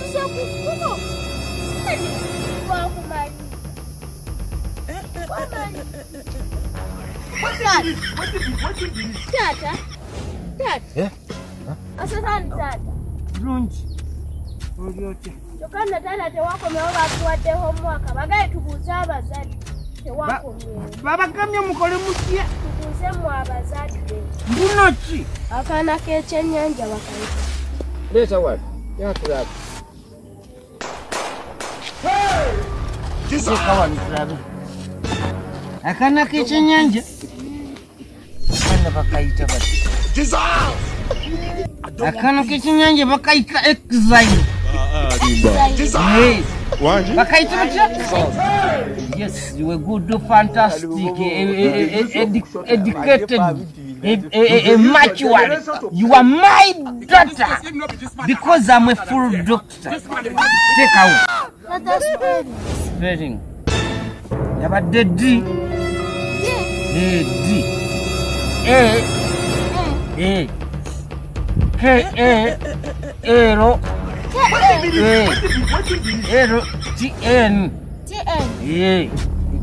okususa ku kkubo wakumanyi taata taata osasani taata bulungi oliotya kyokka nno taata tewakomyewo batuwadde homework bagale tubuuze abazadde babagamye mukole mutya tubuuzemu abazadde mbuno ki akaana k'ekyennyanja bakayita leeta wano yatulaba teeka wano tulabe akaana k'ekyenyanja akaana bakayita bati akaana k'ekyenyanja bakayita exile bakayita batya yes you were good fantastic eh, eh, edu- educated eh, eh, eh, mature you are my daughter. Because i'm a full doctor. Take out Spelling yabadde d Eh, d a e k e ero e ero t n. Yeah.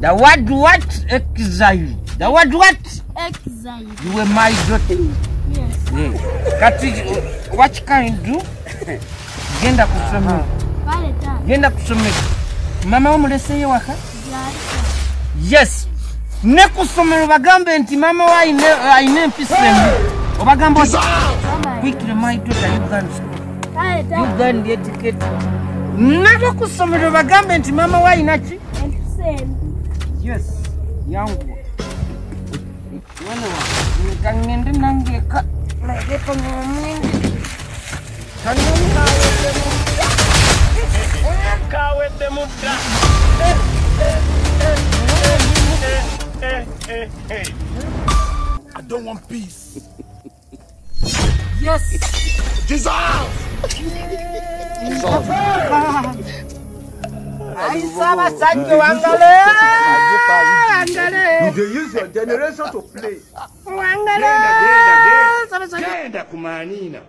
The word what? Exile. The word what? Exile. You were my daughter. Yes. Yeah. Kati, what you do? Genda kusomera. Genda kusomera. mama wamuleseyo waka yes ne ku ssomero bagambe nti mama we alina empisa embi obagamba kwikire maidota uganda uganda etiketi nate ku ssomero bagambe nti mama we alina ki yes yanguwa mwana wange kaŋŋende nange eka nagekanyamungi kanyamunaa don't want peace. Yes. Ayisa abasajja wangale. Wangale. You use your generation to play. Wangale. Genda, genda, genda. Genda kumanina.